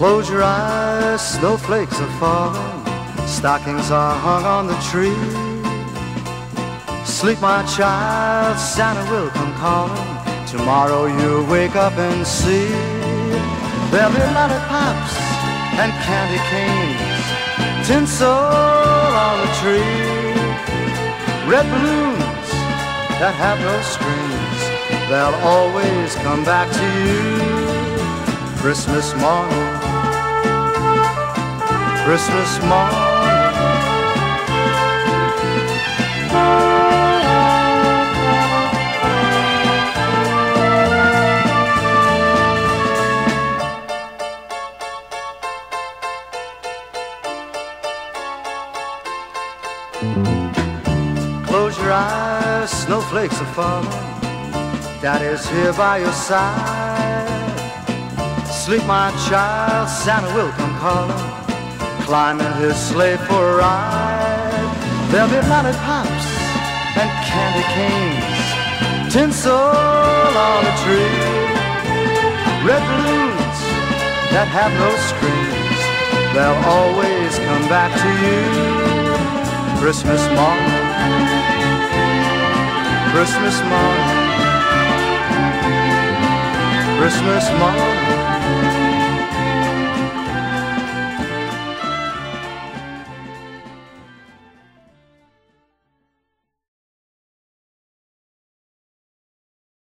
Close your eyes, snowflakes are falling, stockings are hung on the tree. Sleep, my child, Santa will come calling. Tomorrow you'll wake up and see there'll be lollipops and candy canes, tinsel on the tree, red balloons that have no strings. They'll always come back to you. Christmas morning, Christmas morning. Close your eyes, snowflakes are falling. Daddy's here by your side. Sleep, my child, Santa will come calling. Climb in his sleigh for a ride. There'll be lollipops and candy canes, tinsel on a tree, red balloons that have no strings. They'll always come back to you. Christmas morning, Christmas morning, Christmas morning.